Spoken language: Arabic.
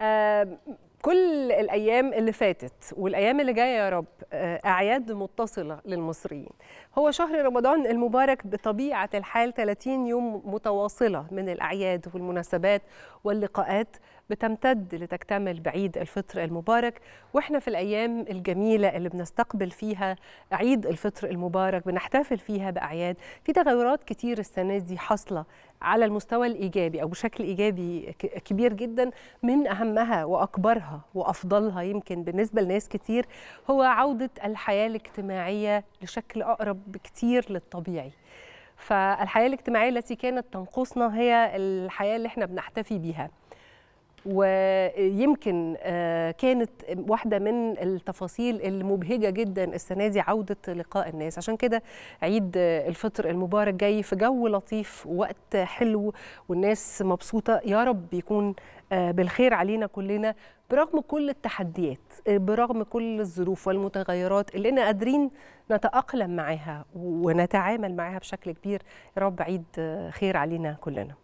آه، كل الأيام اللي فاتت والأيام اللي جاية يا رب آه، أعياد متصلة للمصريين. هو شهر رمضان المبارك بطبيعة الحال 30 يوم متواصلة من الأعياد والمناسبات واللقاءات بتمتد لتكتمل بعيد الفطر المبارك وإحنا في الأيام الجميلة اللي بنستقبل فيها عيد الفطر المبارك بنحتفل فيها بأعياد. في تغيرات كتير السنة دي حاصلة على المستوى الإيجابي أو بشكل إيجابي كبير جدا من أهمها وأكبرها وأفضلها يمكن بالنسبة لناس كتير هو عودة الحياة الاجتماعية لشكل أقرب بكتير للطبيعي. فالحياة الاجتماعية التي كانت تنقصنا هي الحياة اللي إحنا بنحتفي بيها. ويمكن آه، كانت واحدة من التفاصيل المبهجة جدا السنة دي عودة لقاء الناس. عشان كده عيد الفطر المبارك جاي في جو لطيف ووقت حلو والناس مبسوطة. يا رب يكون آه، بالخير علينا كلنا برغم كل التحديات آه، برغم كل الظروف والمتغيرات اللي إحنا قادرين نتأقلم معاها ونتعامل معاها بشكل كبير. يا رب عيد خير علينا كلنا.